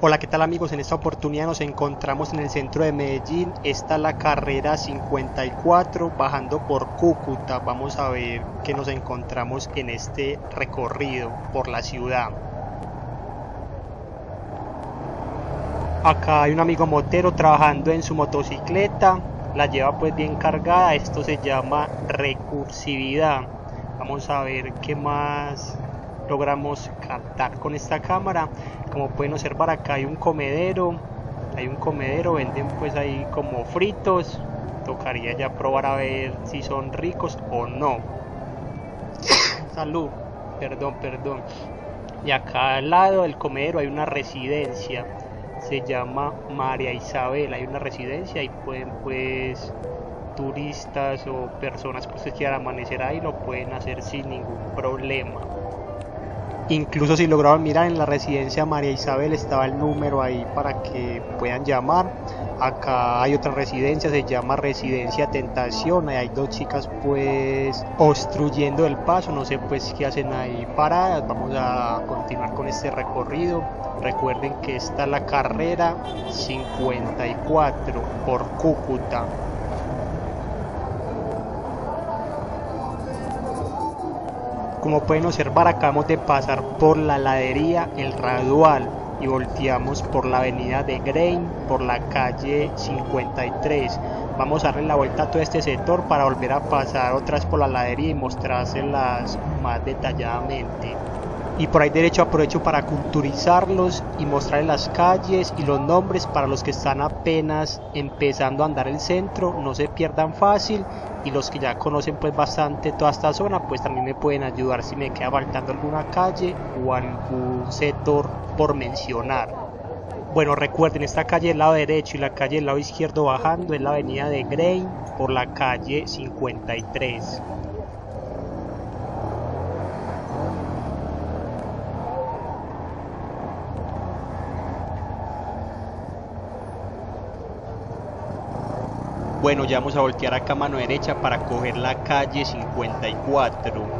Hola, ¿qué tal amigos? En esta oportunidad nos encontramos en el centro de Medellín. Esta es la carrera 54 bajando por Cúcuta. Vamos a ver qué nos encontramos en este recorrido por la ciudad. Acá hay un amigo motero trabajando en su motocicleta. La lleva pues bien cargada. Esto se llama recursividad. Vamos a ver qué más logramos captar con esta cámara. Como pueden observar acá hay un comedero hay un comedero venden pues ahí como fritos. Tocaría ya probar a ver si son ricos o no. Salud. Perdón perdón. Y acá al lado del comedero hay una residencia. Se llama María Isabel. Hay una residencia y pueden pues turistas o personas que quieran amanecer ahí lo pueden hacer sin ningún problema Incluso si lograban mirar en la residencia María Isabel estaba el número ahí para que puedan llamar. Acá hay otra residencia, se llama Residencia Tentación. Ahí hay dos chicas pues obstruyendo el paso. No sé pues qué hacen ahí paradas. Vamos a continuar con este recorrido. Recuerden que está la carrera 54 por Cúcuta. Como pueden observar acabamos de pasar por la ladería El Radual y volteamos por la avenida de Grain, por la calle 53. Vamos a darle la vuelta a todo este sector para volver a pasar otras por la ladería y mostrárselas más detalladamente y por ahí derecho aprovecho para culturizarlos y mostrarles las calles y los nombres para los que están apenas empezando a andar el centro, no se pierdan fácil y los que ya conocen pues bastante toda esta zona pues también me pueden ayudar si me queda faltando alguna calle o algún sector por mencionar. Bueno, recuerden, esta calle del lado derecho y la calle del lado izquierdo bajando es la avenida de Grey por la calle 53. Bueno, ya vamos a voltear acá a mano derecha para coger la calle 54.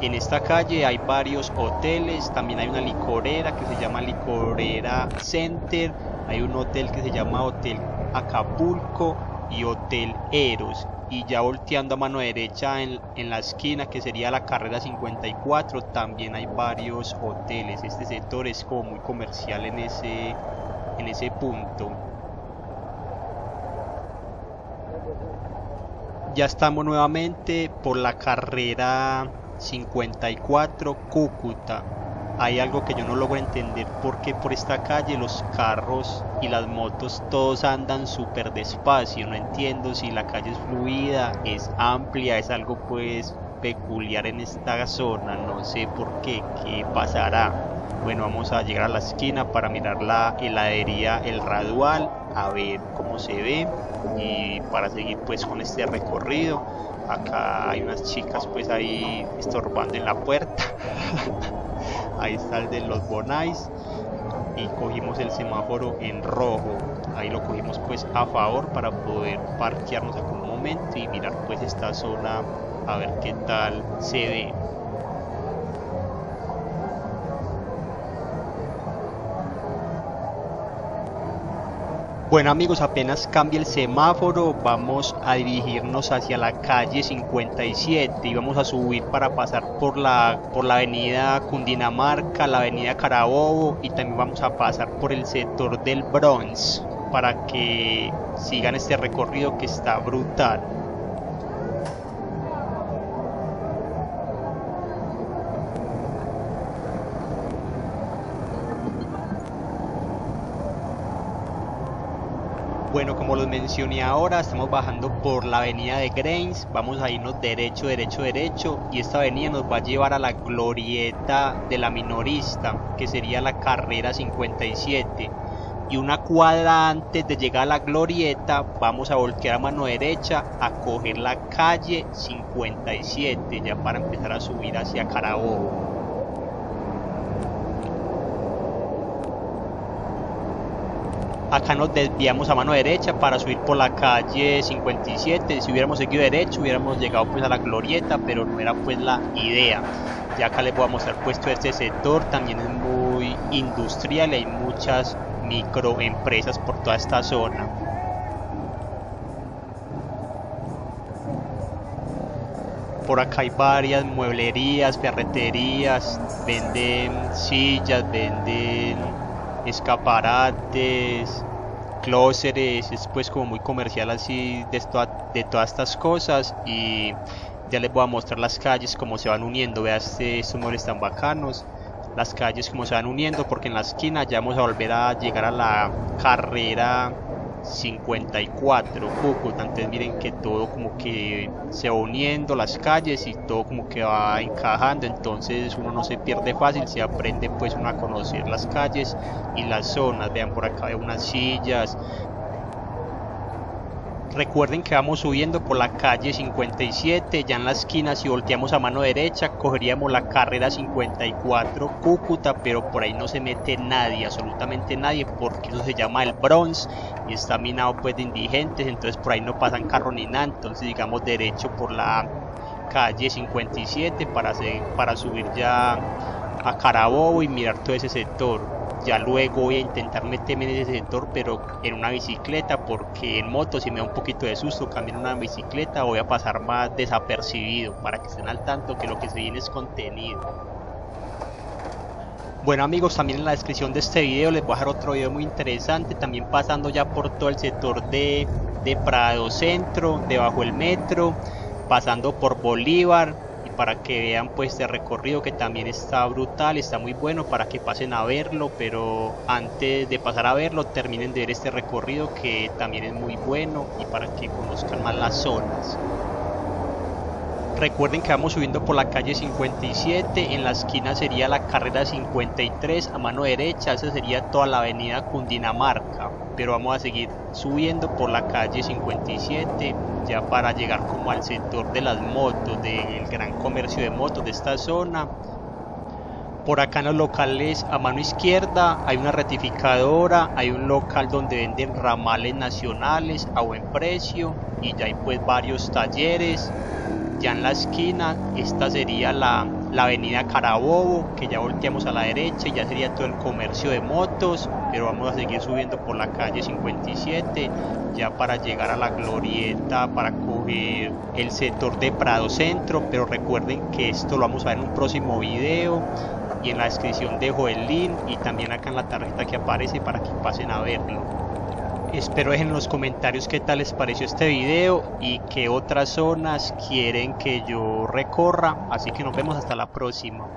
En esta calle hay varios hoteles, también hay una licorera que se llama Licorera Center, hay un hotel que se llama Hotel Acapulco y Hotel Eros. Y ya volteando a mano derecha en, en la esquina que sería la carrera 54 también hay varios hoteles. Este sector es como muy comercial en ese, en ese punto. Ya estamos nuevamente por la carrera 54 Cúcuta. Hay algo que yo no logro entender porque por esta calle los carros y las motos todos andan súper despacio. No entiendo si la calle es fluida, es amplia, es algo pues peculiar en esta zona. No sé por qué, qué pasará. Bueno, vamos a llegar a la esquina para mirar la heladería El Radual, a ver cómo se ve y para seguir pues con este recorrido acá hay unas chicas pues ahí estorbando en la puerta ahí está el de los bonais y cogimos el semáforo en rojo ahí lo cogimos pues a favor para poder parquearnos acá un momento y mirar pues esta zona a ver qué tal se ve Bueno amigos, apenas cambia el semáforo, vamos a dirigirnos hacia la calle 57 y vamos a subir para pasar por la, por la avenida Cundinamarca, la avenida Carabobo y también vamos a pasar por el sector del Bronx para que sigan este recorrido que está brutal. Como los mencioné ahora, estamos bajando por la avenida de Grains, vamos a irnos derecho, derecho, derecho y esta avenida nos va a llevar a la glorieta de la minorista, que sería la carrera 57. Y una cuadra antes de llegar a la glorieta, vamos a voltear a mano derecha a coger la calle 57, ya para empezar a subir hacia Carabobo. Acá nos desviamos a mano derecha para subir por la calle 57 si hubiéramos seguido derecho hubiéramos llegado pues a la glorieta pero no era pues la idea. Ya acá les voy a mostrar puesto este sector. También es muy industrial hay muchas microempresas por toda esta zona. Por acá hay varias mueblerías, ferreterías, venden sillas, venden escaparates, clóseres, es pues como muy comercial así de, de todas estas cosas. Y ya les voy a mostrar las calles como se van uniendo, vean este, estos muebles tan bacanos. Las calles como se van uniendo porque en la esquina ya vamos a volver a llegar a la carrera 54 Cúcuta. Entonces miren que todo como que se va uniendo las calles y todo como que va encajando. Entonces uno no se pierde fácil se aprende pues uno a conocer las calles y las zonas. Vean por acá hay unas sillas Recuerden que vamos subiendo por la calle 57, ya en la esquina si volteamos a mano derecha cogeríamos la carrera 54 Cúcuta, pero por ahí no se mete nadie, absolutamente nadie, porque eso se llama el Bronx y está minado pues de indigentes, entonces por ahí no pasan carro ni nada, entonces digamos derecho por la calle 57 para, para subir ya a Carabobo y mirar todo ese sector ya luego voy a intentar meterme en ese sector pero en una bicicleta porque en moto si me da un poquito de susto cambiar una bicicleta voy a pasar más desapercibido para que estén al tanto que lo que se viene es contenido. Bueno amigos, también en la descripción de este video les voy a dejar otro video muy interesante, también pasando ya por todo el sector de, de Prado Centro, debajo del metro, pasando por Bolívar, para que vean pues este recorrido que también está brutal, está muy bueno para que pasen a verlo, pero antes de pasar a verlo terminen de ver este recorrido que también es muy bueno y para que conozcan más las zonas. Recuerden que vamos subiendo por la calle 57, en la esquina sería la carrera 53, a mano derecha, esa sería toda la avenida Cundinamarca, pero vamos a seguir subiendo por la calle 57, ya para llegar como al sector de las motos, del gran comercio de motos de esta zona. Por acá en los locales a mano izquierda hay una ratificadora, hay un local donde venden ramales nacionales a buen precio y ya hay pues varios talleres ya en la esquina esta sería la, avenida Carabobo que ya volteamos a la derecha y ya sería todo el comercio de motos pero vamos a seguir subiendo por la calle 57 ya para llegar a la glorieta para coger el sector de Prado Centro pero recuerden que esto lo vamos a ver en un próximo video y en la descripción dejo el link y también acá en la tarjeta que aparece para que pasen a verlo Espero en los comentarios qué tal les pareció este video y qué otras zonas quieren que yo recorra. Así que nos vemos hasta la próxima.